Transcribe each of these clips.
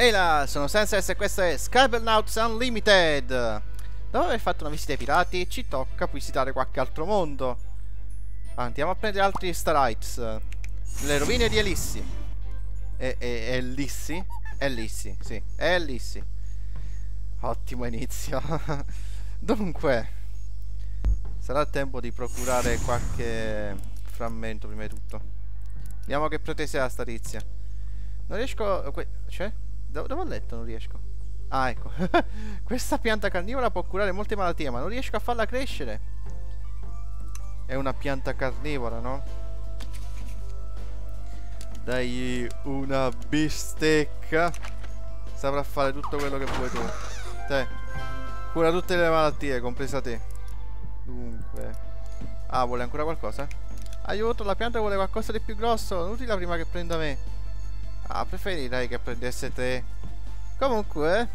Ehi là, sono Senses e questo è Skybernauts Unlimited. Dopo aver fatto una visita ai pirati? Ci tocca visitare qualche altro mondo. Andiamo a prendere altri Starites Le rovine di Elissi. E, e, Elissi? Elissi, sì, Elissi. Ottimo inizio. Dunque Sarà tempo di procurare qualche frammento prima di tutto. Vediamo che pretese ha sta tizia. Non riesco... Cioè? Do dove ho letto? Non riesco. Ah, ecco. Questa pianta carnivora può curare molte malattie, ma non riesco a farla crescere. È una pianta carnivora, no? Dai una bistecca. Saprà fare tutto quello che vuoi tu. Te. Cura tutte le malattie, compresa te. Dunque. Ah, vuole ancora qualcosa? Aiuto, la pianta vuole qualcosa di più grosso. Non prima che prenda me. Ah, preferirei che prendesse te. Comunque, eh.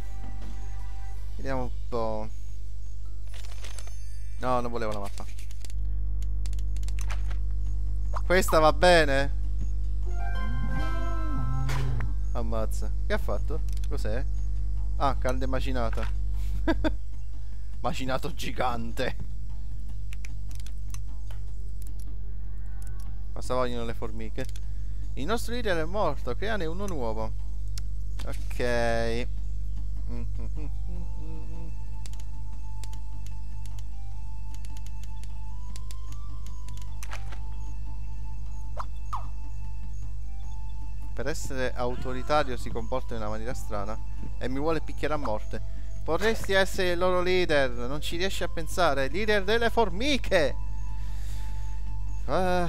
Vediamo un po'. No, non volevo la mappa. Questa va bene? Ammazza. Che ha fatto? Cos'è? Ah, carne macinata. Macinato gigante. Cosa vogliono le formiche? Il nostro leader è morto, creane uno nuovo. Ok. Per essere autoritario si comporta in una maniera strana e mi vuole picchiare a morte. Vorresti essere il loro leader, non ci riesci a pensare. Leader delle formiche! Uh,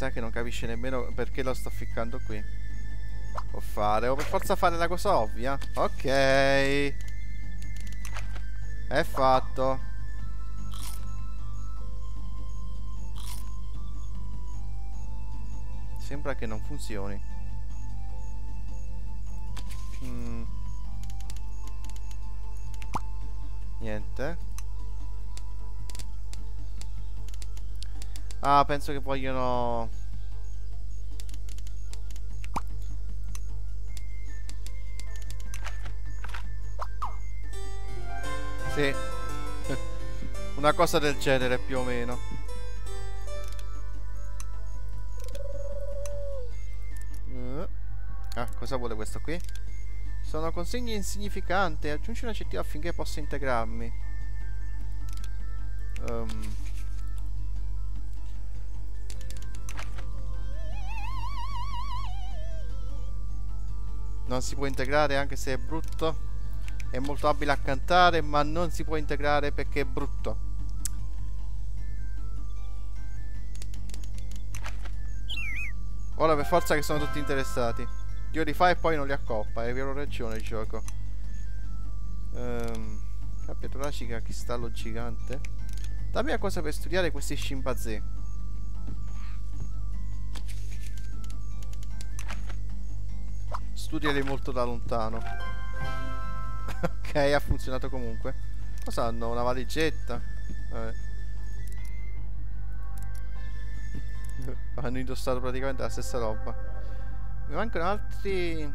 sa che non capisce nemmeno perché lo sto ficcando qui. Può fare, o per forza fare la cosa ovvia. Ok. È fatto. Sembra che non funzioni. Mm. Niente. Ah, penso che vogliono... Sì. Una cosa del genere più o meno. Uh. Ah, cosa vuole questo qui? Sono consegne insignificanti. Aggiungi un aggettivo affinché possa integrarmi. Um. Non si può integrare anche se è brutto. È molto abile a cantare, ma non si può integrare perché è brutto. Ora per forza che sono tutti interessati. Io li fa e poi non li accoppa, è vero ragione il gioco. Ehm, Cappia toracica, cristallo gigante. Dammi una cosa per studiare questi scimpanzé. Studiali molto da lontano. ok, ha funzionato comunque. Cosa hanno? Una valigetta? Vabbè. Hanno indossato praticamente la stessa roba. Mi mancano altri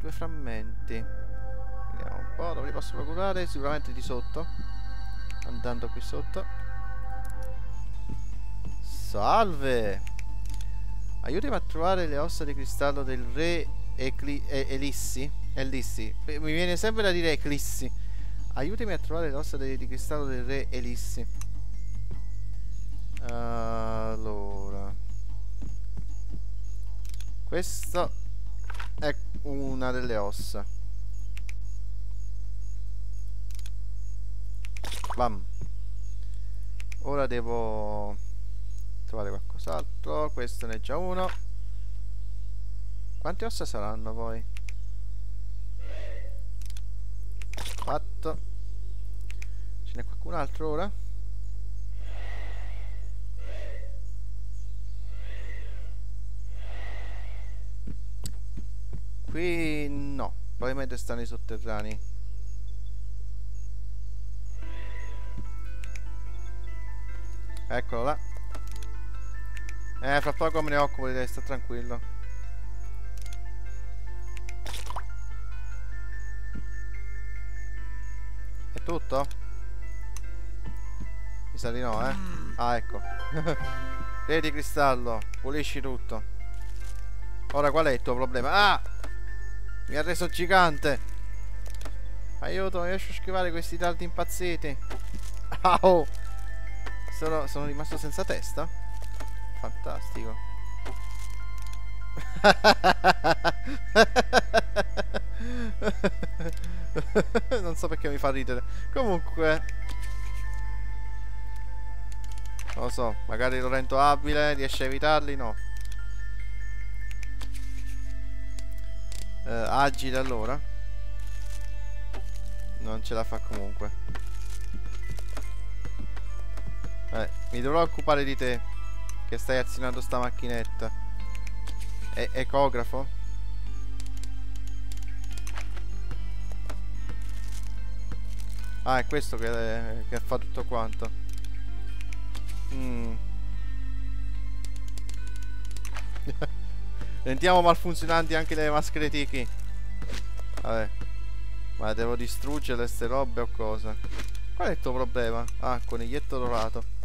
due frammenti. Vediamo un po' dove li posso procurare. Sicuramente di sotto. Andando qui sotto. Salve! Aiutami a trovare le ossa di cristallo del re Ecli e Elissi? Elissi. Mi viene sempre da dire Eclissi. Aiutami a trovare l'ossa di, di cristallo del re Elissi. Allora. Questa è una delle ossa. Bam. Ora devo trovare qualcos'altro. Questo ne è già uno. Quante ossa saranno poi? Fatto. Ce n'è qualcun altro ora? Qui no, probabilmente stanno i sotterranei. Eccolo là. Eh, fra poco me ne occupo di te, sta tranquillo. Tutto? Mi sa di no, eh? Ah, ecco. Vedi cristallo, pulisci tutto. Ora qual è il tuo problema? Ah! Mi ha reso gigante. Aiuto, non riesco a schivare questi dardi impazziti. Au! Sono, sono rimasto senza testa? Fantastico. non so perché mi fa ridere. Comunque. Non lo so, magari lo rendo abile, riesce a evitarli? No. Uh, agile allora. Non ce la fa comunque. Eh, mi dovrò occupare di te. Che stai azionando sta macchinetta. E ecografo? Ah, è questo che, che fa tutto quanto. Mm. Rendiamo malfunzionanti anche le maschere Tiki. Vabbè. Ma devo distruggere ste robe o cosa? Qual è il tuo problema? Ah, coniglietto dorato.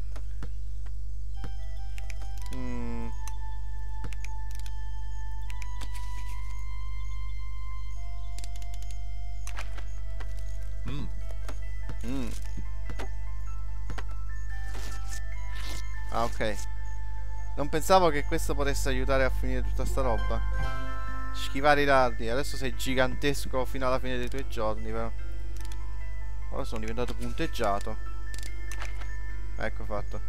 Non pensavo che questo potesse aiutare a finire tutta sta roba. Schivare i dardi. Adesso sei gigantesco fino alla fine dei tuoi giorni, però. Ora sono diventato punteggiato. Ecco fatto.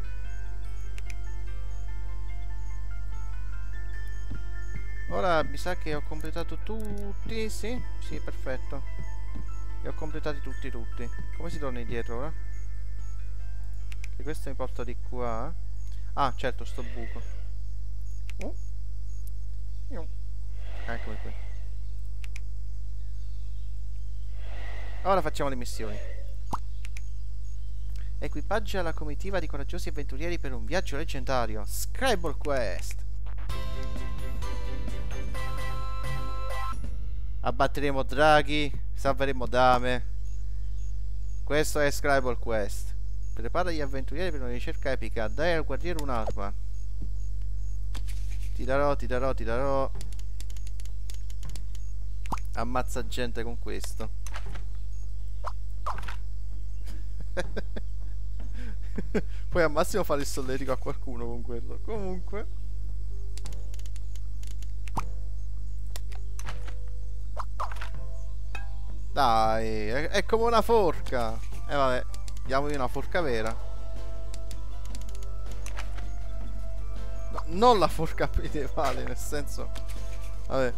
Ora mi sa che ho completato tutti. Sì, sì, perfetto. Li ho completati tutti, tutti. Come si torna indietro ora? Che questo mi porta di qua. Ah, certo, sto buco. Oh. Eccomi qui. Ora facciamo le missioni. Equipaggia la comitiva di coraggiosi avventurieri per un viaggio leggendario. Scribble Quest. Abbatteremo draghi, salveremo dame. Questo è Scribble Quest. Prepara gli avventurieri per una ricerca epica. Dai al guerriero un'arma. Ti darò, ti darò, ti darò. Ammazza gente con questo. Poi al massimo fare il solletico a qualcuno con quello. Comunque. Dai, è, è come una forca. E eh, vabbè, diamogli una forca vera. No, non la forca medievale, nel senso... Vabbè.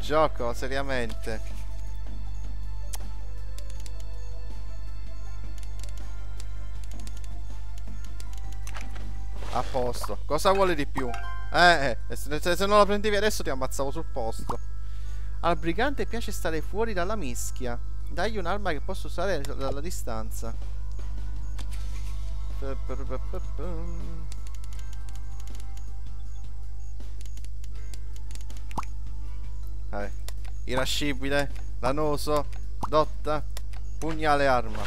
Gioco, seriamente. A posto. Cosa vuole di più? Eh, eh, se, se non la prendevi adesso ti ammazzavo sul posto. Al brigante piace stare fuori dalla mischia. Dagli un'arma che posso usare dalla distanza. Vabbè. Irascibile, lanoso, dotta, pugnale arma.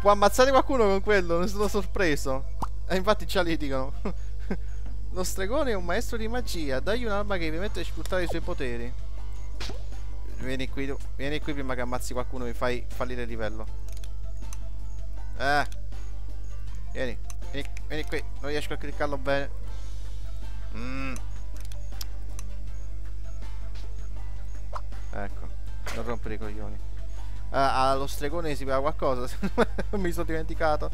Può ammazzare qualcuno con quello, ne sono sorpreso. E infatti già litigano. Lo stregone è un maestro di magia. Dagli un'arma che vi permette di sfruttare i suoi poteri. Vieni qui, vieni qui prima che ammazzi qualcuno e mi fai fallire il livello. Eh. Vieni, vieni, vieni qui. Non riesco a cliccarlo bene. Mm. Ecco, non rompere i coglioni. Ah, allo stregone si vede qualcosa. mi sono dimenticato.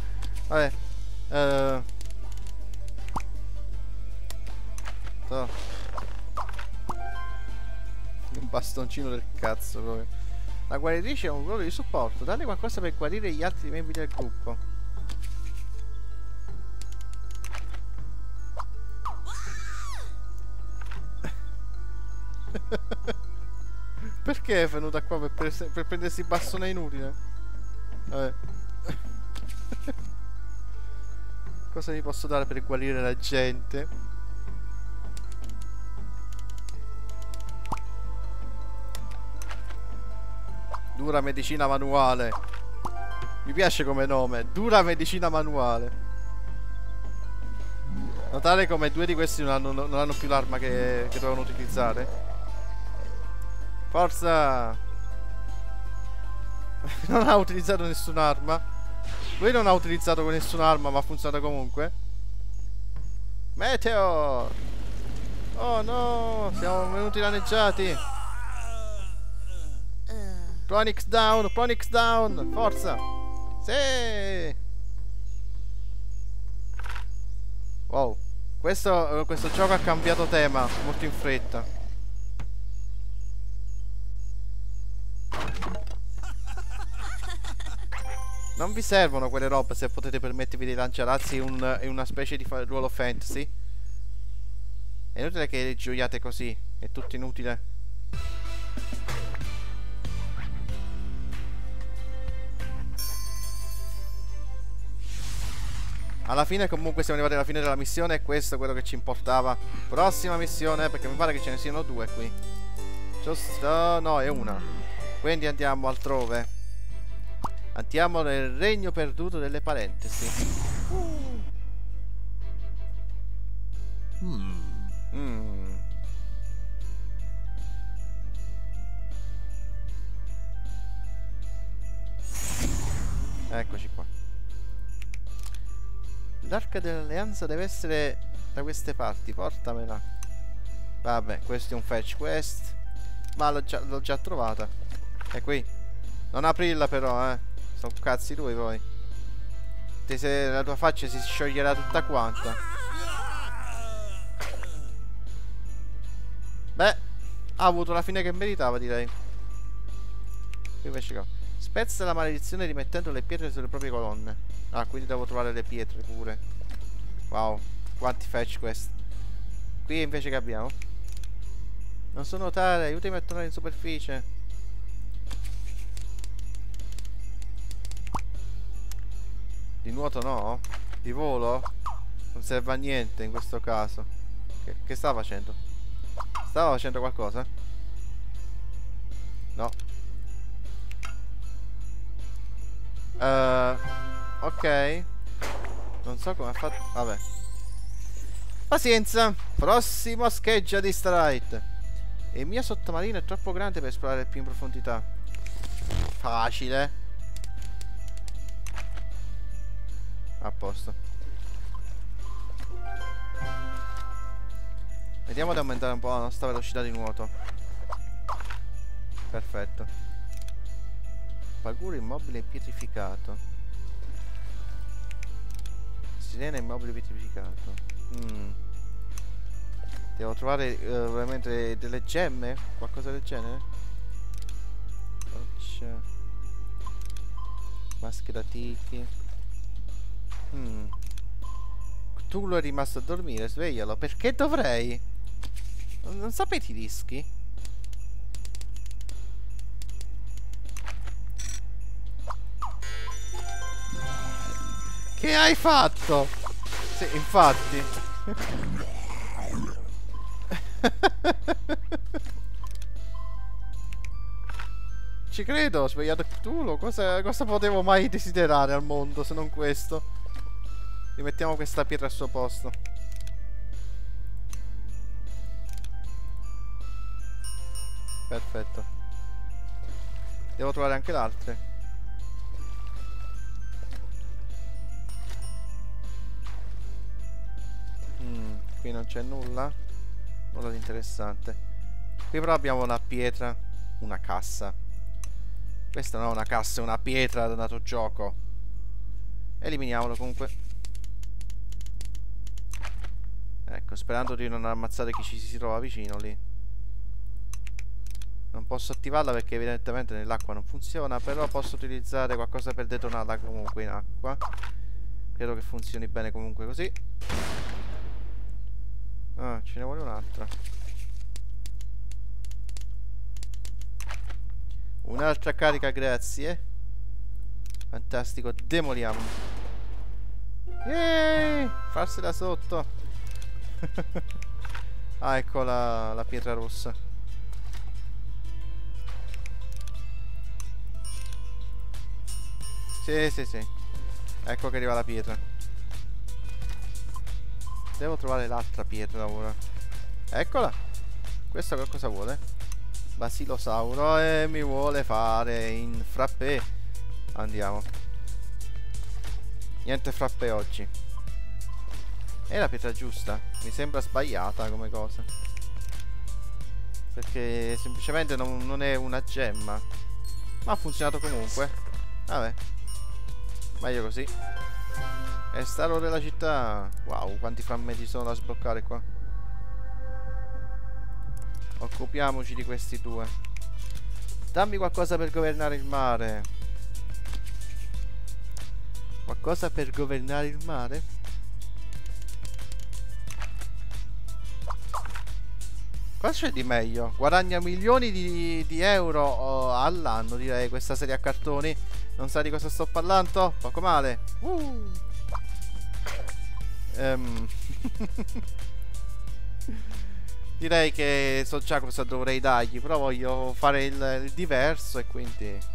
Vabbè. Uh, so. Un bastoncino del cazzo proprio. La guaritrice è un ruolo di supporto. Date qualcosa per guarire gli altri membri del gruppo. per Perché è venuta qua per, per, per prendersi bastone inutile? Vabbè. Cosa vi posso dare per guarire la gente? Dura medicina manuale. Mi piace come nome. Dura medicina manuale. Notare come due di questi non hanno, non hanno più l'arma che, che dovevano utilizzare. Forza! non ha utilizzato nessun'arma. Lui non ha utilizzato nessun'arma, ma ha funzionato comunque. Meteo! Oh no! Siamo venuti danneggiati! Pronix down! Pronix down! Forza! Sì! Wow. Questo, questo gioco ha cambiato tema molto in fretta. Non vi servono quelle robe se potete permettervi di lanciarazzi in, in una specie di ruolo fantasy. È inutile che gioiate così, è tutto inutile. Alla fine comunque siamo arrivati alla fine della missione e questo è quello che ci importava. Prossima missione, perché mi pare che ce ne siano due qui. Giusto? No, è una. Quindi andiamo altrove. Andiamo nel regno perduto delle parentesi. Mm. Mm. Eccoci qua. L'arca dell'alleanza deve essere da queste parti, portamela. Vabbè, questo è un fetch quest. Ma l'ho già, già, trovata. È qui. Non aprirla però, eh. Sono cazzi tuoi poi. Te se la tua faccia si scioglierà tutta quanta. Beh, ha avuto la fine che meritava, direi. Qui invece qua. Spezza la maledizione rimettendo le pietre sulle proprie colonne. Ah, quindi devo trovare le pietre pure. Wow, quanti fetch quest. Qui invece che abbiamo? Non so nuotare, aiutami a tornare in superficie. Di nuoto no? Di volo? Non serve a niente in questo caso. Che, che stava facendo? Stava facendo qualcosa? No. Uh, Ok. Non so come ha fatto... Vabbè. Pazienza. Prossimo scheggia di Starlight. Il mio sottomarino è troppo grande per esplorare più in profondità. Facile. A posto. Vediamo di aumentare un po' la nostra velocità di nuoto. Perfetto. Paguro immobile pietrificato. Sirena immobile vitrificato. Mm. Devo trovare uh, veramente delle gemme? Qualcosa del genere? Faccia. Maschera tiki. Mm. Cthulhu è rimasto a dormire, sveglialo. Perché dovrei? Non, non sapete i rischi? Che hai fatto? Sì, infatti. Ci credo, ho svegliato Cthulhu. Cosa, cosa potevo mai desiderare al mondo se non questo? Rimettiamo questa pietra al suo posto. Perfetto. Devo trovare anche le. Non c'è nulla nulla di interessante. Qui però abbiamo una pietra una cassa. Questa non è una cassa è una pietra dato gioco. Eliminiamolo comunque. Ecco sperando di non ammazzare chi ci si trova vicino lì. Non posso attivarla perché evidentemente nell'acqua non funziona però posso utilizzare qualcosa per detonarla comunque in acqua. Credo che funzioni bene comunque così Ah, ce ne vuole un'altra. Un'altra carica, grazie. Fantastico, demoliamo. Yeee! Farsela sotto. ah, ecco la, la pietra rossa. Sì, sì, sì. Ecco che arriva la pietra. Devo trovare l'altra pietra ora. Eccola. Questa cosa vuole? Basilosauro e mi vuole fare in frappè. Andiamo. Niente frappe oggi. È la pietra giusta. Mi sembra sbagliata come cosa. Perché semplicemente non, non è una gemma. Ma ha funzionato comunque. Vabbè. Meglio così. E starò della città. Wow, quanti frammenti sono da sbloccare qua. Occupiamoci di questi due. Dammi qualcosa per governare il mare. Qualcosa per governare il mare? Cosa c'è di meglio? Guadagna milioni di, di euro oh, all'anno, direi, questa serie a cartoni. Non sai di cosa sto parlando? Poco male. Uh. Um. direi che so già cosa dovrei dargli, però voglio fare il, il diverso e quindi...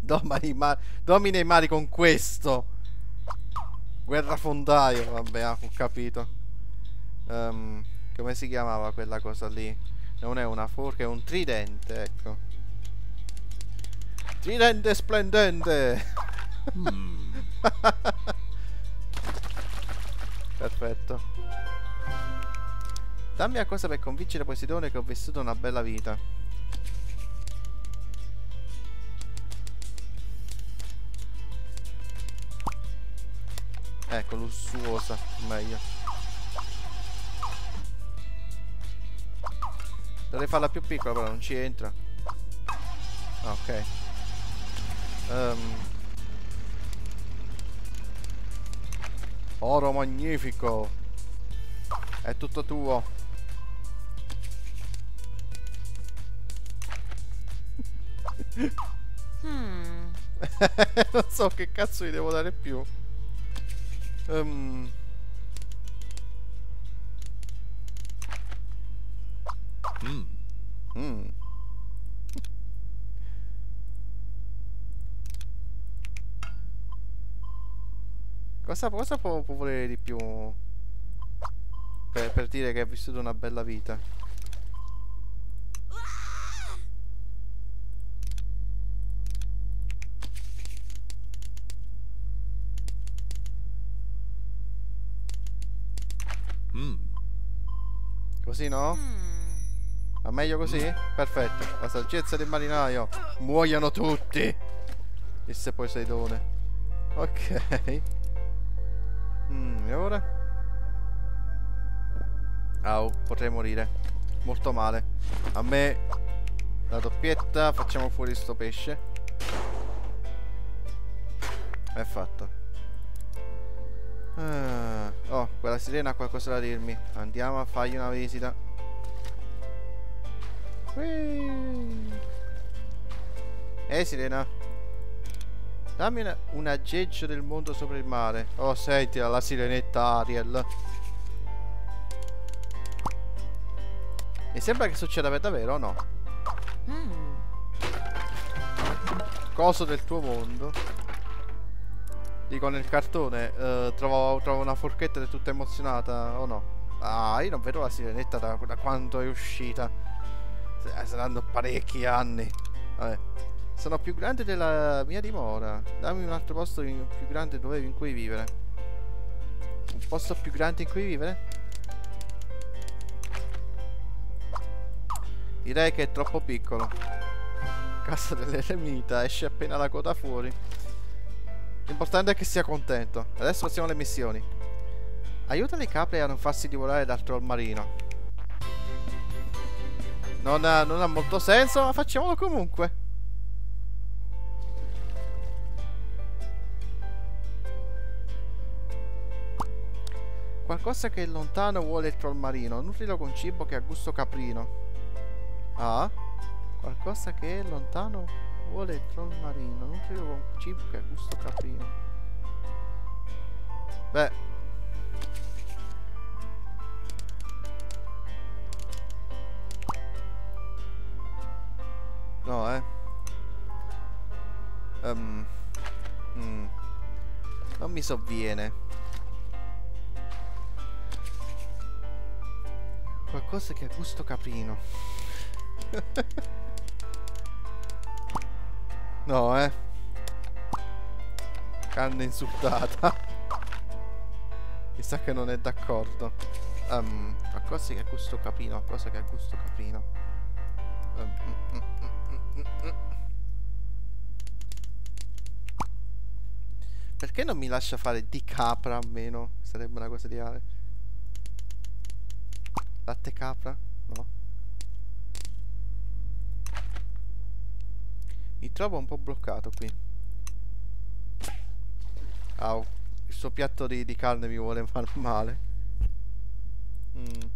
Domani ma domina i mari con questo. Guerrafondaio, vabbè, ah, ho capito. Um, come si chiamava quella cosa lì? Non è una forca, è un tridente, ecco. Tridente splendente! Mm. Perfetto. Dammi una cosa per convincere Poseidone che ho vissuto una bella vita. Ecco, lussuosa, meglio. Dovrei farla più piccola, però non ci entra. Ok. Um. Oro magnifico. È tutto tuo. Hmm. non so che cazzo gli devo dare più. Um. Mm. Mm. Cosa, cosa può, può, volere di più per, per dire che ha vissuto una bella vita? Così no? Va meglio così? Perfetto. La saggezza del marinaio. Muoiono tutti. Disse Poseidone. Ok. Mm, e ora? Au, potrei morire. Molto male. A me la doppietta. Facciamo fuori sto pesce. È fatto. Ah, oh, quella sirena ha qualcosa da dirmi. Andiamo a fargli una visita. Ehi, hey, sirena. Dammi una, un aggeggio del mondo sopra il mare. Oh, senti la sirenetta Ariel. Mi sembra che succeda per davvero o no? Mm. Coso del tuo mondo. Dico nel cartone uh, trovo, trovo, una forchetta ed è tutta emozionata o no? Ah, io non vedo la sirenetta da, da quando è uscita. Eh, saranno parecchi anni. Vabbè. Sono più grande della mia dimora. Dammi un altro posto più grande dove, in cui vivere. Un posto più grande in cui vivere? Direi che è troppo piccolo. Casa dell'eremita, esce appena la coda fuori. L'importante è che sia contento. Adesso passiamo alle missioni. Aiuta le capre a non farsi divorare dal troll marino. Non ha, non ha molto senso, ma facciamolo comunque. Qualcosa che lontano vuole il troll marino. Nutrilo con cibo che ha gusto caprino. Ah, qualcosa che è lontano vuole il troll marino. Credo con cibo che ha gusto caprino. Beh. No, eh. Um. Mm. Non mi sovviene. Qualcosa che ha gusto caprino. no, eh. Carne insultata. Mi sa che non è d'accordo. Um, qualcosa che ha gusto caprino, qualcosa che ha gusto caprino. Um, mm, Perché non mi lascia fare di capra almeno? Sarebbe una cosa ideale. Latte capra? No. Mi trovo un po' bloccato qui. Au. Il suo piatto di, di carne mi vuole far male. Mm.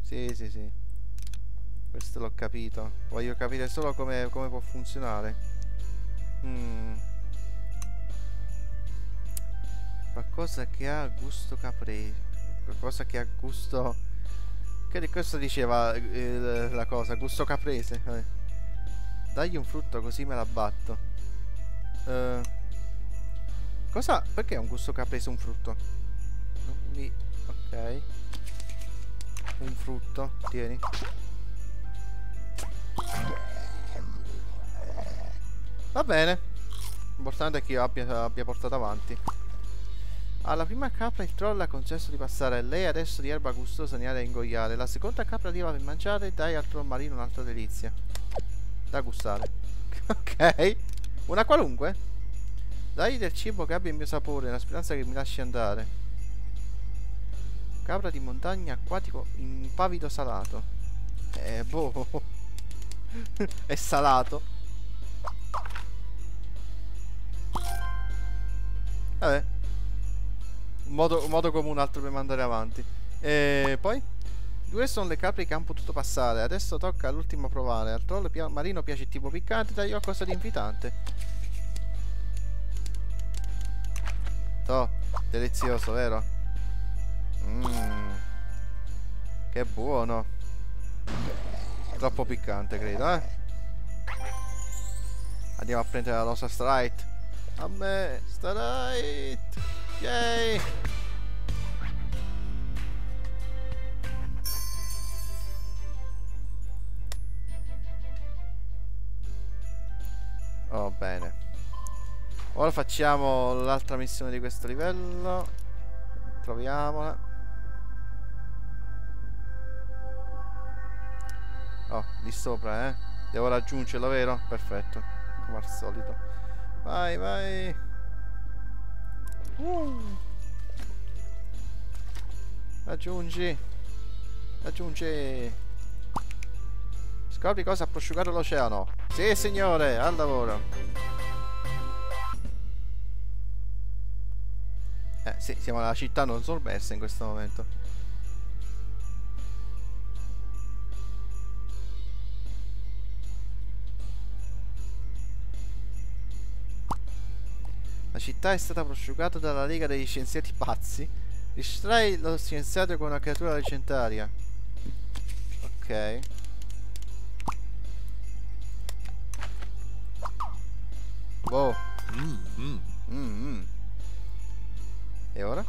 Sì, sì, sì. Questo l'ho capito. Voglio capire solo come, come può funzionare. Mmm. Qualcosa che ha gusto caprese. Qualcosa che ha gusto... Che questo diceva eh, la cosa? Gusto caprese. Eh. Dagli un frutto così me la batto. Uh, cosa? Perché ha un gusto caprese un frutto? Mi... Ok. Un frutto. Tieni. Va bene. L'importante è che io abbia, abbia portato avanti. Alla prima capra il troll ha concesso di passare. Lei adesso di erba gustosa ne ha da ingoiare. La seconda capra arriva per mangiare. Dai al troll marino un'altra delizia. Da gustare. ok. Una qualunque? Dai del cibo che abbia il mio sapore. La speranza che mi lasci andare. Capra di montagna acquatico in pavido salato. Eh, boh. È salato. Vabbè modo, modo come un altro per mandare avanti. E poi? Due sono le capre che hanno potuto passare. Adesso tocca all'ultimo provare. Al troll marino piace il tipo piccante, dai qualcosa di invitante. Oh, delizioso, vero? Mmm. Che buono. Troppo piccante, credo, eh? Andiamo a prendere la rosa strike. A me, strike. Yay! Oh, bene. Ora facciamo l'altra missione di questo livello. Troviamola. Oh, lì sopra, eh. Devo raggiungerlo, vero? Perfetto. Come al solito. Vai, vai. Uh. Raggiungi. Raggiungi. Scopri cosa ha prosciugato l'oceano. Sì, signore, al lavoro. Eh, sì, siamo alla città non sormessa in questo momento. Città è stata prosciugata dalla Lega degli Scienziati Pazzi. Distrai lo scienziato con una creatura leggendaria. Ok. Wow. Mm, mm. Mm, e ora?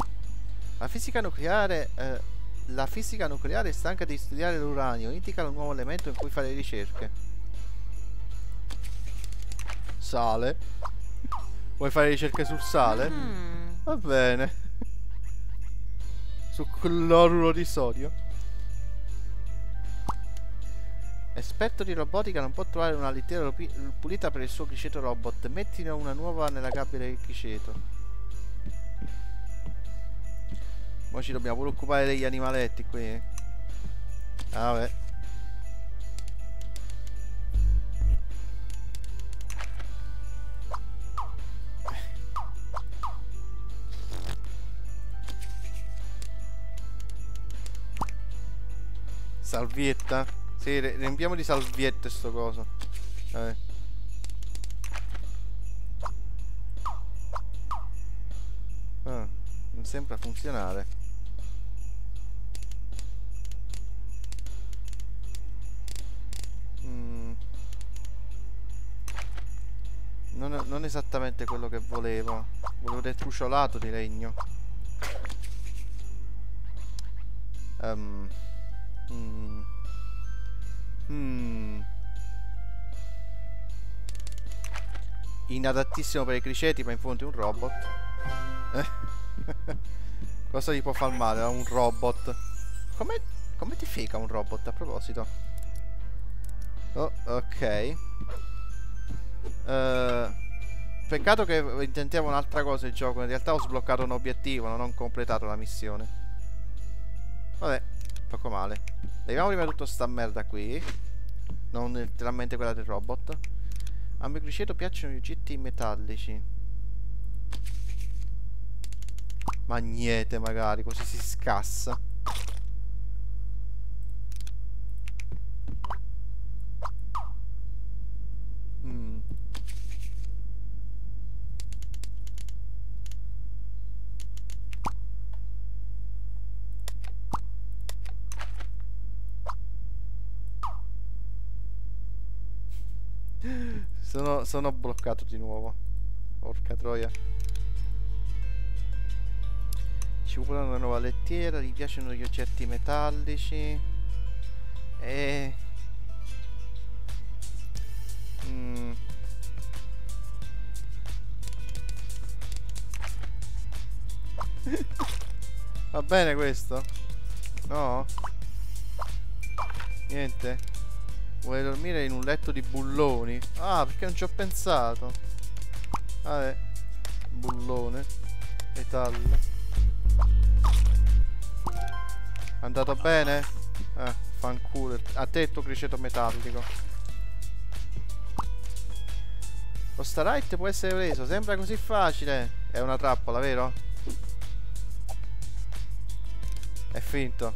La fisica nucleare... Eh, la fisica nucleare è stanca di studiare l'uranio. Indica un nuovo elemento in cui fare ricerche. Sale. Vuoi fare ricerche sul sale? Mm. Va bene. Su cloruro di sodio. Esperto di robotica non può trovare una litera pulita per il suo criceto robot. Mettine una nuova nella gabbia del criceto. Ora ci dobbiamo pure occupare degli animaletti qui. Ah, vabbè. Salvietta? Sì, riempiamo di salviette sto coso. Eh. Ah, non sembra funzionare. Mm. Non, non esattamente quello che volevo. Volevo del truciolato di legno. Um. Mm. Mm. Inadattissimo per i criceti, ma in fondo è un robot. Eh. Cosa gli può far male a un robot? Come, come ti fica un robot a proposito? Oh, ok. Uh, peccato che intentiamo un'altra cosa il gioco. In realtà ho sbloccato un obiettivo, non ho completato la missione. Vabbè, poco male. Leviamo prima tutto sta merda qui. Non letteralmente quella del robot. A mio criceto piacciono gli oggetti metallici. Magnete magari, così si scassa. Sono, sono bloccato di nuovo. Porca troia. Ci vuole una nuova lettiera, gli piacciono gli oggetti metallici. E... Mm. Va bene questo? No? Niente? Vuoi dormire in un letto di bulloni? Ah, perché non ci ho pensato. Vabbè. Bullone. Metallo. Andato bene? Eh, fanculo. A te il tuo criceto metallico. Lo Starlight può essere preso. Sembra così facile. È una trappola, vero? È finto.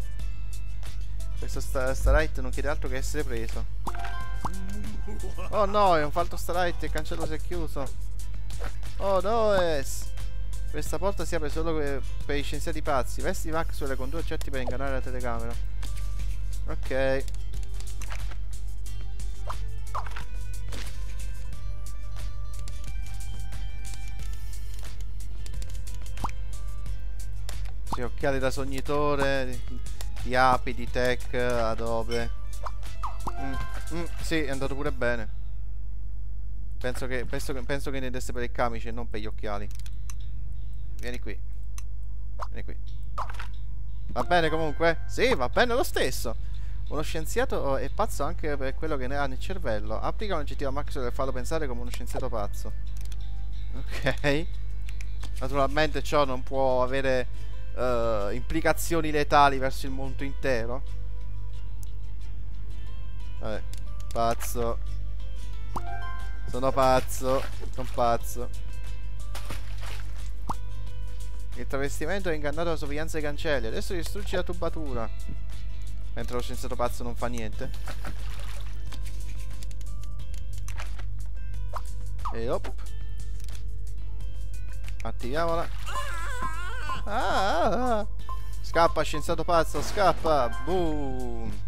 Questo sta Starlight non chiede altro che essere preso. Oh no, è un falto Starlight e il cancello si è chiuso. Oh no, es. Questa porta si apre solo per, per i scienziati pazzi. Vesti Maxwell con due oggetti per ingannare la telecamera. Ok. Sì, occhiali da sognitore di api, di tech, Adobe. Mm, mm, sì, è andato pure bene. Penso che, penso, penso che ne desse per il camice non per gli occhiali. Vieni qui. Vieni qui. Va bene comunque? Sì, va bene lo stesso. Uno scienziato è pazzo anche per quello che ne ha nel cervello. Applica un oggettivo a Max per farlo pensare come uno scienziato pazzo. Ok. Naturalmente ciò non può avere uh, implicazioni letali verso il mondo intero. Vabbè, pazzo. Sono pazzo. Sono pazzo. Il travestimento ha ingannato la somiglianza ai cancelli. Adesso distruggi la tubatura. Mentre lo scienziato pazzo non fa niente. E op. Attiviamola. Ah, ah, Scappa, scienziato pazzo, scappa! Boom!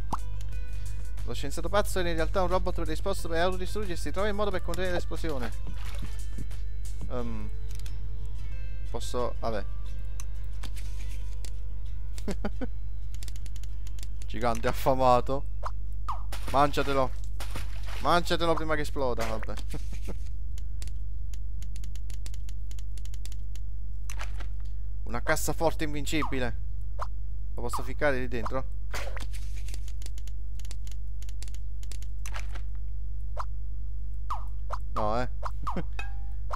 Lo scienziato pazzo è in realtà un robot predisposto per autodistruggersi. Trova il modo per contenere l'esplosione. Um, posso... Vabbè. Gigante affamato. Mangiatelo. Mangiatelo prima che esploda, vabbè. Una cassaforte invincibile. Lo posso ficcare lì dentro? No, eh.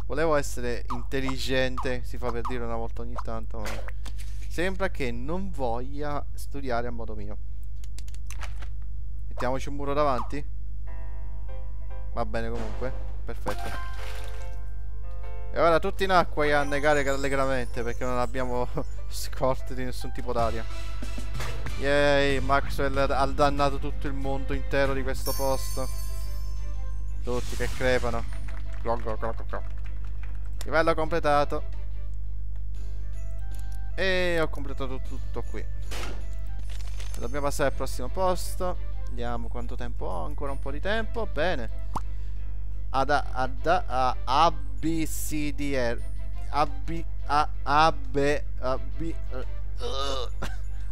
Volevo essere intelligente, si fa per dire una volta ogni tanto, ma sembra che non voglia studiare a modo mio. Mettiamoci un muro davanti? Va bene comunque, perfetto. E ora tutti in acqua e a negare allegramente perché non abbiamo scorte di nessun tipo d'aria. Yay, Maxwell ha dannato tutto il mondo intero di questo posto. Tutti che crepano. Livello completato. E ho completato tutto qui. Dobbiamo passare al prossimo posto. Vediamo quanto tempo ho. Ancora un po' di tempo. Bene. Ad ad a ABCDR. AB A A B A B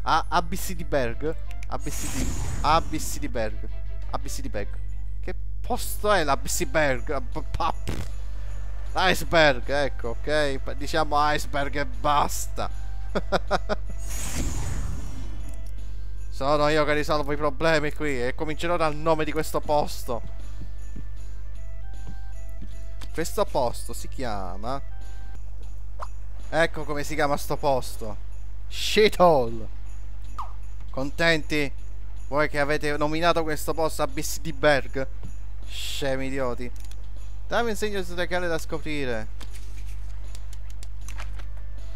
A ABCD Berg. ABCD ABCD Berg. ABCD Berg. Posto è l'ABCD Berg? Iceberg, ecco, ok. Diciamo iceberg e basta. Sono io che risolvo i problemi qui e comincerò dal nome di questo posto. Questo posto si chiama... Ecco come si chiama sto posto. Shithole. Contenti? Voi che avete nominato questo posto ABCD Berg? Scemi idioti. Dammi un segno zodiacale da scoprire.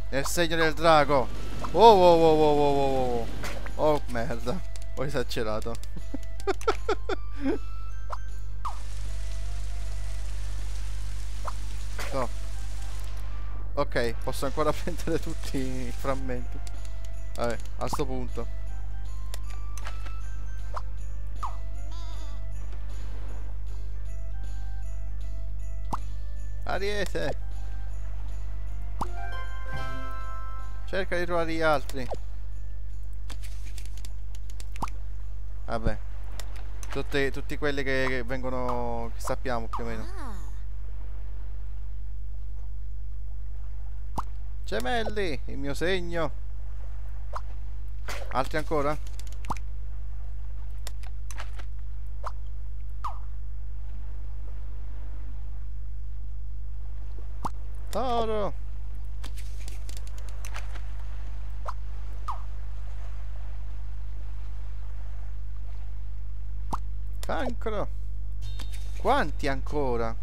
Nel segno del drago. Oh, oh, oh, oh, oh, oh, oh. Oh, merda. Ho esagerato. no. Ok, posso ancora prendere tutti i frammenti. Vabbè, a sto punto. Ariete! Cerca di trovare gli altri. Vabbè. Tutti, tutti quelli che, che vengono... che sappiamo più o meno. Gemelli, il mio segno. Altri ancora? Toro. Cancro. Quanti ancora?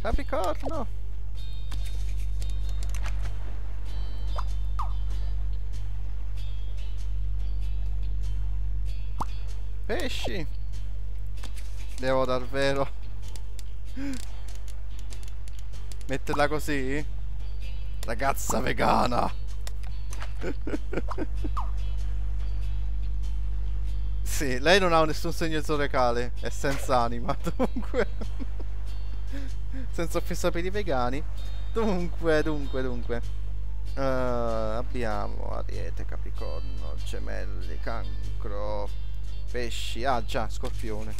Capricorno. Pesci. Devo davvero metterla così? Ragazza vegana. sì, lei non ha nessun segno zodiacale. È senza anima. Dunque senza offesa per i vegani. Dunque, dunque, dunque. Uh, abbiamo Ariete, Capricorno, Gemelli, Cancro, Pesci. Ah già, Scorpione.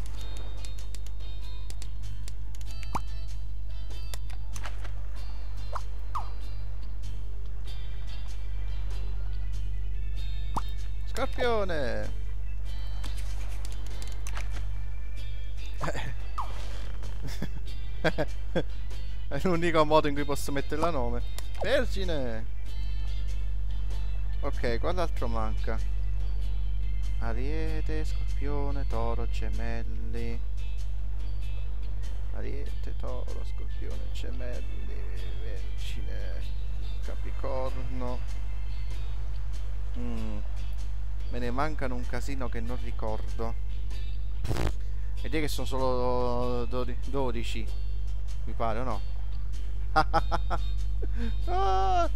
Scorpione! È l'unico modo in cui posso metterla a nome. Vergine! Ok, quant'altro manca? Ariete, Scorpione, Toro, Gemelli. Ariete, Toro, Scorpione, Gemelli, Vergine, Capricorno. Mm. Me ne mancano un casino che non ricordo. E dire che sono solo 12 mi pare o no? ah,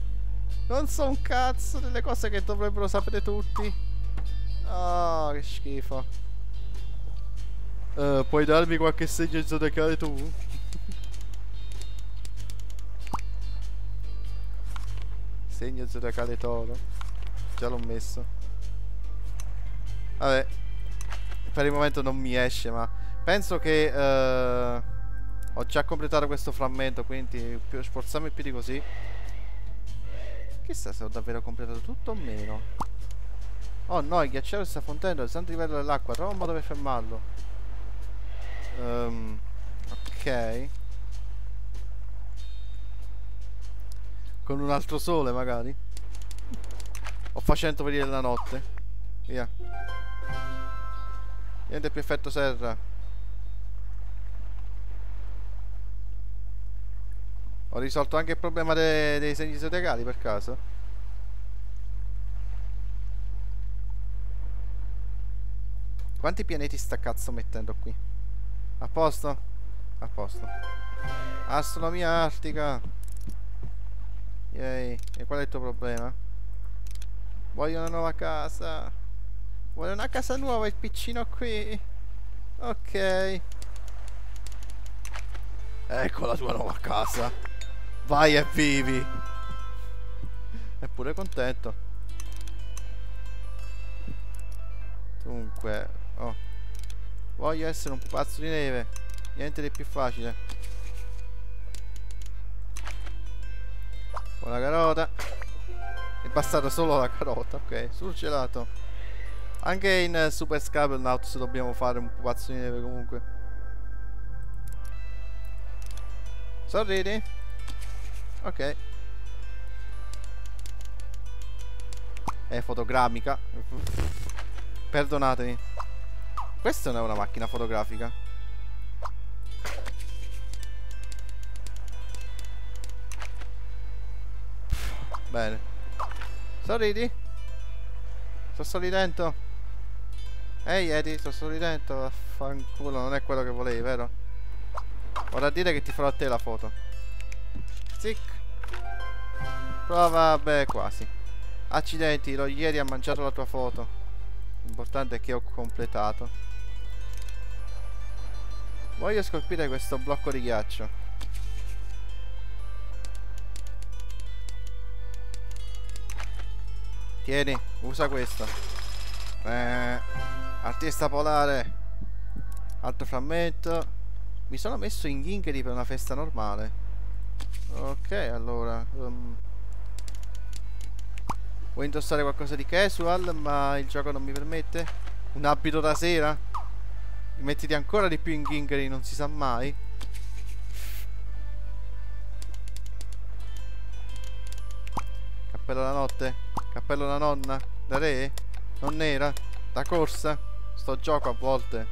non so un cazzo delle cose che dovrebbero sapere tutti. Oh, che schifo. Uh, puoi darmi qualche segno zodiacale tu? segno zodiacale toro. Già l'ho messo. Vabbè. Per il momento non mi esce, ma penso che... Uh, ho già completato questo frammento, quindi sforziamo più di così. Chissà se ho davvero completato tutto o meno. Oh no, il ghiacciaio sta fondendo il santo livello dell'acqua. Trova un modo per fermarlo. Um, ok. Con un altro sole, magari. O facendo venire la notte. Via. Niente più effetto serra. Ho risolto anche il problema de dei segni zodiacali per caso. Quanti pianeti sta cazzo mettendo qui? A posto? A posto. Astronomia artica. Yay. E qual è il tuo problema? Voglio una nuova casa. Vuole una casa nuova il piccino qui. Ok. Ecco la tua nuova casa. Vai e vivi. È contento. Dunque. Oh. Voglio essere un pupazzo di neve. Niente di più facile. Buona carota. È bastata solo la carota. Ok, sul gelato. Anche in uh, Super Scabernauts dobbiamo fare un pupazzo di neve comunque. Sorridi? Ok. È fotogrammica. Perdonatemi. Questa non è una macchina fotografica. Bene. Sorridi? Sto sorridendo? Ehi Eddie, sto sorridendo, vaffanculo, non è quello che volevi, vero? Ora dire che ti farò a te la foto. Zic. Prova, beh, quasi. Accidenti, lo ieri ha mangiato la tua foto. L'importante è che ho completato. Voglio scolpire questo blocco di ghiaccio. Tieni, usa questo. Eh... Artista polare. Altro frammento. Mi sono messo in ghingheri per una festa normale. Ok allora um, Vuoi indossare qualcosa di casual Ma il gioco non mi permette? Un abito da sera Mettiti ancora di più in ghingheri Non si sa mai Cappello da notte Cappello da nonna Da re Non nera Da corsa Sto gioco a volte.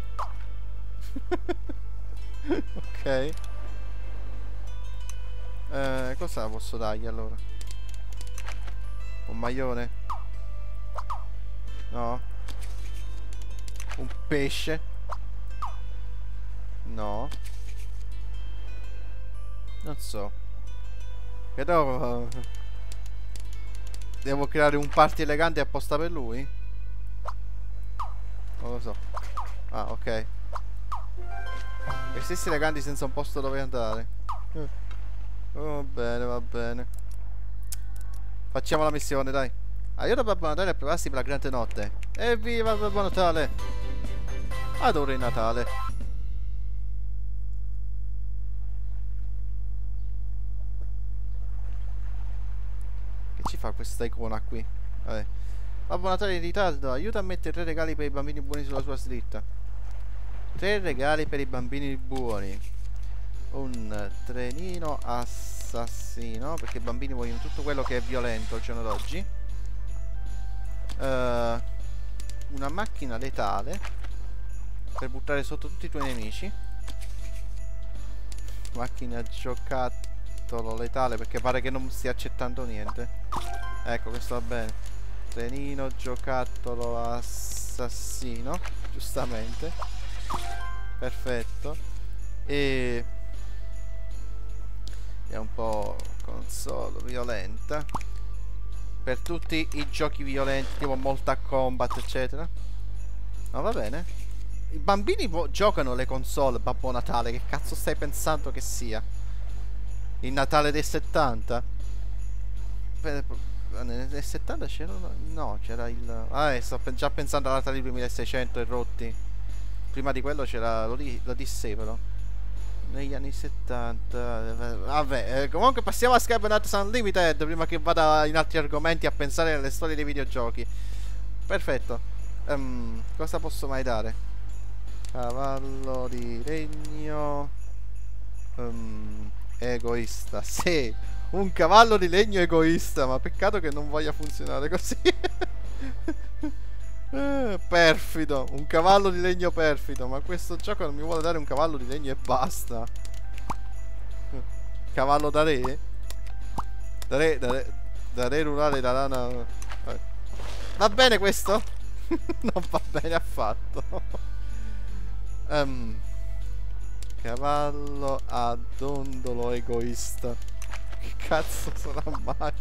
ok. Eh, cosa posso dargli allora? Un maglione? No. Un pesce? No. Non so. Però... Devo creare un party elegante apposta per lui? Non lo so. Ah, ok. Vestiti eleganti senza un posto dove andare. Eh. Va bene, va bene. Facciamo la missione, dai. Aiuta Babbo Natale a prepararsi per la grande notte. Evviva Babbo Natale! Adoro il Natale. Questa icona qui? Vabbè. Babbo Natale in ritardo, aiuta a mettere tre regali per i bambini buoni sulla sua slitta. Tre regali per i bambini buoni. Un trenino assassino, perché i bambini vogliono tutto quello che è violento al giorno d'oggi. Uh, una macchina letale per buttare sotto tutti i tuoi nemici. Macchina giocattolo letale perché pare che non stia accettando niente. Ecco, questo va bene. Trenino, giocattolo, assassino. Giustamente. Perfetto. E... È un po' console violenta. Per tutti i giochi violenti, tipo Mortal Kombat, eccetera. Ma va bene. I bambini giocano le console, Babbo Natale. Che cazzo stai pensando che sia? Il Natale dei 70? Per nel 70 c'era no c'era il ah eh, sto già pensando alla data di 2600 e rotti. Prima di quello c'era l'Odyssey però. Negli anni 70 vabbè eh, comunque passiamo a Skype Unlimited prima che vada in altri argomenti a pensare alle storie dei videogiochi. Perfetto. Um, cosa posso mai dare? Cavallo di legno um, egoista sì un cavallo di legno egoista, ma peccato che non voglia funzionare così. eh, perfido, un cavallo di legno perfido, ma questo gioco non mi vuole dare un cavallo di legno e basta. Cavallo da re? Da re, da re, da re rurale da lana... Va bene questo? non va bene affatto. um, cavallo a dondolo egoista. Che cazzo sarà mai?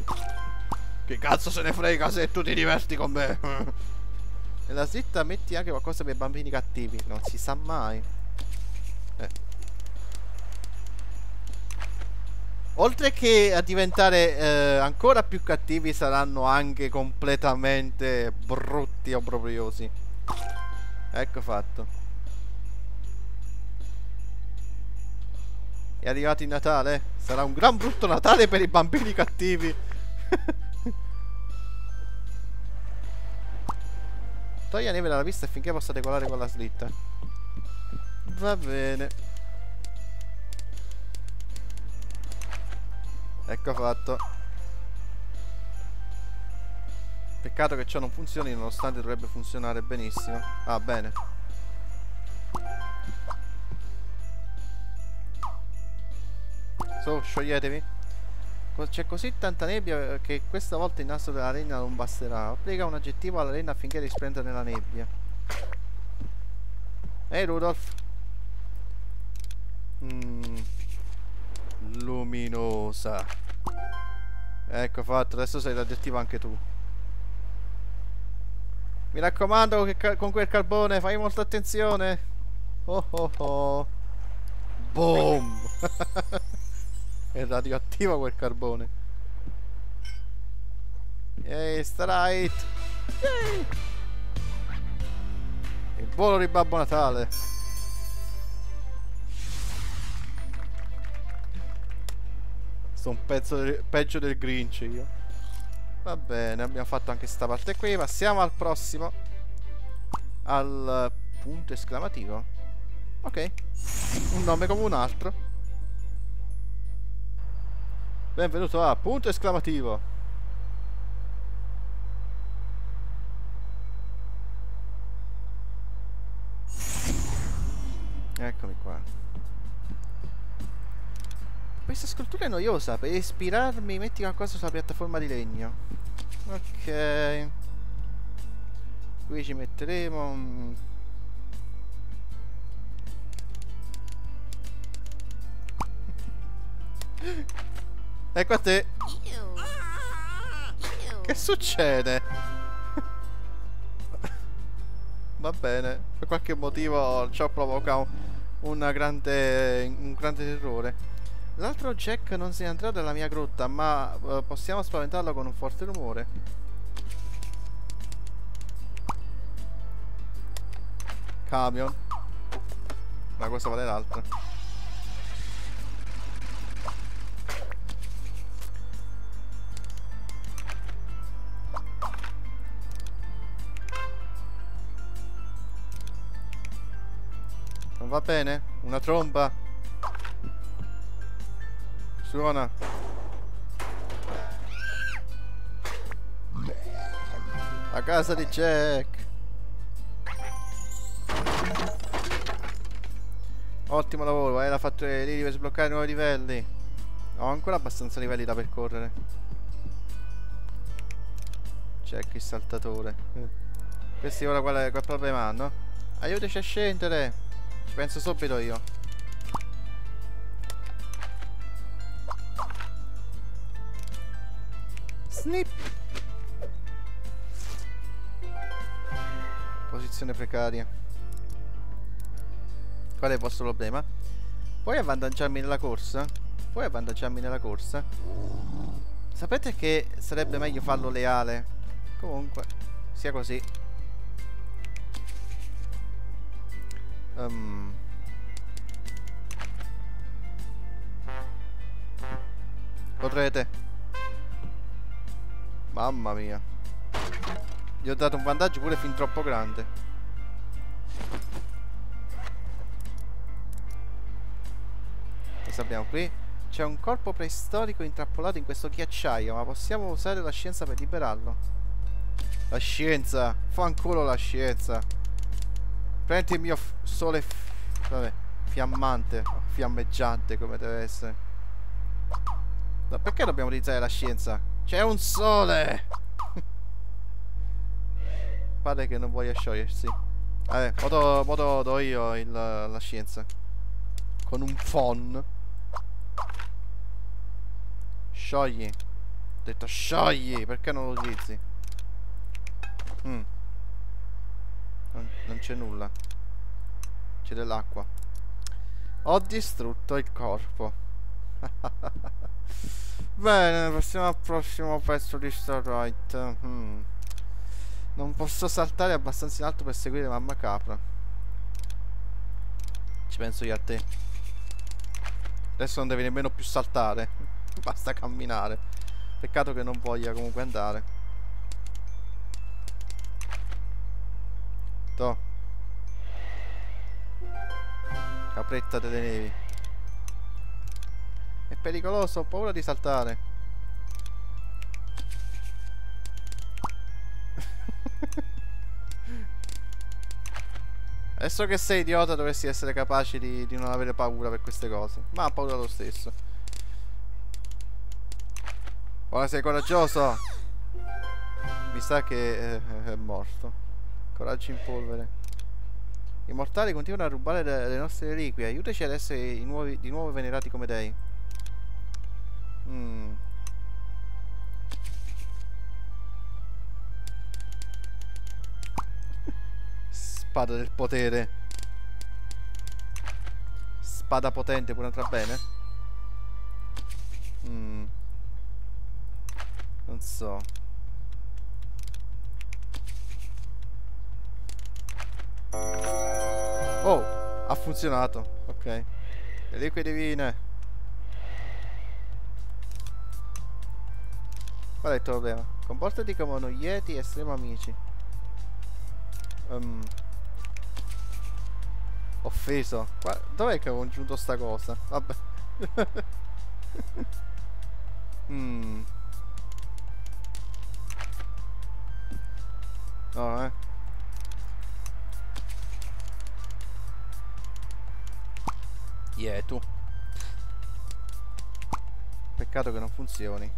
Che cazzo se ne frega se tu ti diverti con me? Nella slitta metti anche qualcosa per bambini cattivi. Non si sa mai. Eh. Oltre che a diventare eh, ancora più cattivi saranno anche completamente brutti o obbrobriosi. Ecco fatto. È arrivato il Natale? Sarà un gran brutto Natale per i bambini cattivi. Togli la neve dalla pista affinché possa decolare con la slitta. Va bene. Ecco fatto. Peccato che ciò non funzioni nonostante dovrebbe funzionare benissimo. Ah, bene. So, scioglietevi. C'è così tanta nebbia che questa volta il nastro della renna non basterà. Applica un aggettivo alla renna affinché risplenda nella nebbia. Ehi hey, Rudolf. Mm luminosa. Ecco fatto, adesso sei l'aggettivo anche tu. Mi raccomando con quel carbone fai molta attenzione. Oh oh oh. Boom! È radioattivo quel carbone. Ehi, straight! Yay! Il volo di Babbo Natale. Sono un pezzo del, peggio del Grinch io. Va bene, abbiamo fatto anche sta parte qui. Passiamo al prossimo. Al punto esclamativo. Ok. Un nome come un altro. Benvenuto a punto esclamativo. Eccomi qua. Questa scultura è noiosa. Per ispirarmi metti qualcosa sulla piattaforma di legno. Ok. Qui ci metteremo... Ecco a te. Che succede? Va bene. Per qualche motivo ciò provoca un grande, un grande errore. L'altro Jack non si è entrato nella mia grotta, ma uh, possiamo spaventarlo con un forte rumore. Camion. Ma cosa vale l'altra? Va bene? Una tromba? Suona. A casa di Jack. Ottimo lavoro, hai la fattoria lì per sbloccare nuovi livelli. Ho ancora abbastanza livelli da percorrere. Jack il saltatore. Questi ora qual, qual problema hanno? Aiutaci a scendere. Ci penso subito io. Snip. Posizione precaria. Qual è il vostro problema? Puoi avvantaggiarmi nella corsa? Puoi avvantaggiarmi nella corsa? Sapete che sarebbe meglio farlo leale? Comunque, sia così. Um. Potrete. Mamma mia. Gli ho dato un vantaggio pure fin troppo grande. Cosa abbiamo qui? C'è un corpo preistorico intrappolato in questo ghiacciaio, ma possiamo usare la scienza per liberarlo. La scienza! Fanculo la scienza! Prendi il mio sole... Vabbè, fiammante, fiammeggiante come deve essere. Ma perché dobbiamo utilizzare la scienza? C'è un sole! Pare che non voglia sciogliersi. Vabbè, modo, modo do io il, la scienza. Con un phon. Sciogli. Ho detto sciogli, perché non lo utilizzi? Mm. Non, c'è nulla. C'è dell'acqua. Ho distrutto il corpo. Bene, passiamo al prossimo pezzo di Starlight. Hmm. Non posso saltare abbastanza in alto per seguire mamma capra. Ci penso io a te. Adesso non devi nemmeno più saltare. Basta camminare. Peccato che non voglia comunque andare. To. Capretta delle nevi. È pericoloso, ho paura di saltare. Adesso che sei idiota dovresti essere capace di, di non avere paura per queste cose. Ma ha paura lo stesso. Ora sei coraggioso. Mi sa che è, è morto. Coraggio in polvere. I mortali continuano a rubare le, le nostre reliquie. Aiutaci ad essere nuovi, di nuovo venerati come dei. Mm. Spada del potere. Spada potente pure andrà bene. Mm. Non so. Oh, ha funzionato. Ok. Reliquie divine. Qual è il problema? Comportati come uno Yeti estremo amici. Um, offeso. Dov'è che ho aggiunto sta cosa? Vabbè. mm. No, eh. Yetu. Peccato che non funzioni.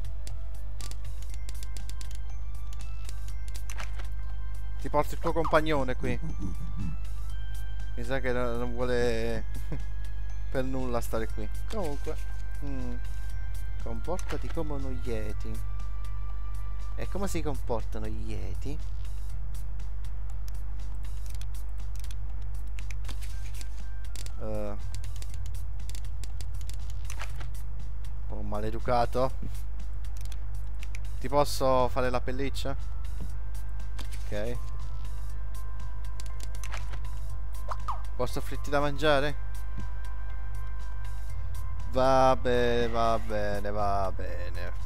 Ti porti il tuo compagnone qui. Mi sa che non vuole per nulla stare qui. Comunque. Mm, comportati come uno Yeti. E come si comportano gli Yeti? Uh. Maleducato. Ti posso fare la pelliccia? Ok. Posso offrirti da mangiare? Va bene, va bene, va bene.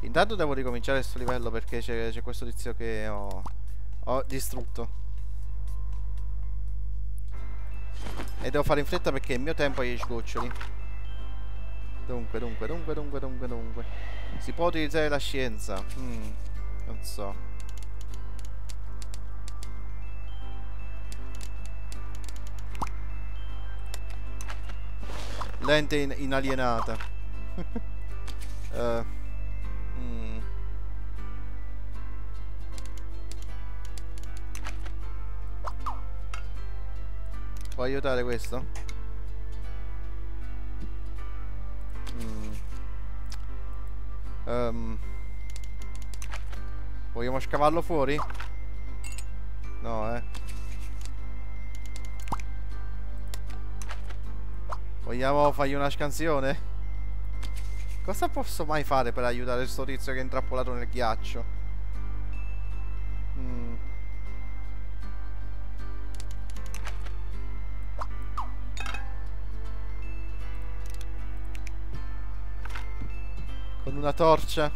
Intanto devo ricominciare questo livello perché c'è questo tizio che ho, ho distrutto. E devo fare in fretta perché il mio tempo è gli sgoccioli. Dunque, dunque, dunque, dunque, dunque, dunque. Si può utilizzare la scienza. Mm, non so. Lente in inalienata. uh. Può aiutare questo? Mm. Um. Vogliamo scavarlo fuori? No, eh. Vogliamo fargli una scansione? Cosa posso mai fare per aiutare questo tizio che è intrappolato nel ghiaccio? Con una torcia?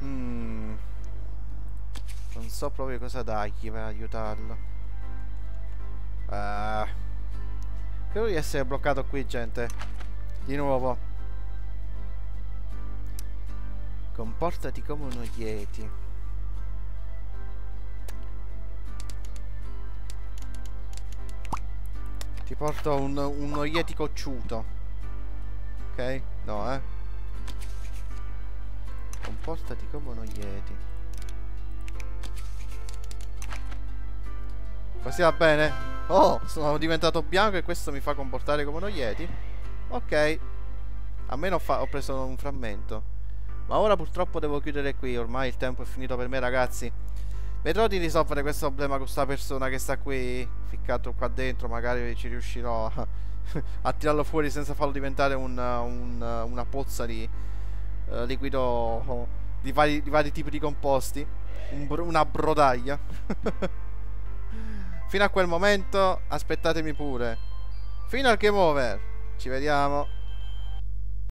Mm. Non so proprio cosa dargli per aiutarlo. Uh, credo di essere bloccato qui, gente. Di nuovo. Comportati come uno Yeti. Ti porto un, uno Yeti cocciuto. Ok? No, eh. Comportati come uno Yeti. Così va bene? Oh, sono diventato bianco e questo mi fa comportare come uno Yeti? Ok. Almeno ho, ho preso un frammento. Ma ora purtroppo devo chiudere qui. Ormai il tempo è finito per me, ragazzi. Vedrò di risolvere questo problema con questa persona che sta qui ficcato qua dentro. Magari ci riuscirò a, a tirarlo fuori senza farlo diventare un, un, una pozza di uh, liquido di vari, di vari, tipi di composti. Un bro, una brodaglia. Fino a quel momento aspettatemi pure. Fino al game over. Ci vediamo.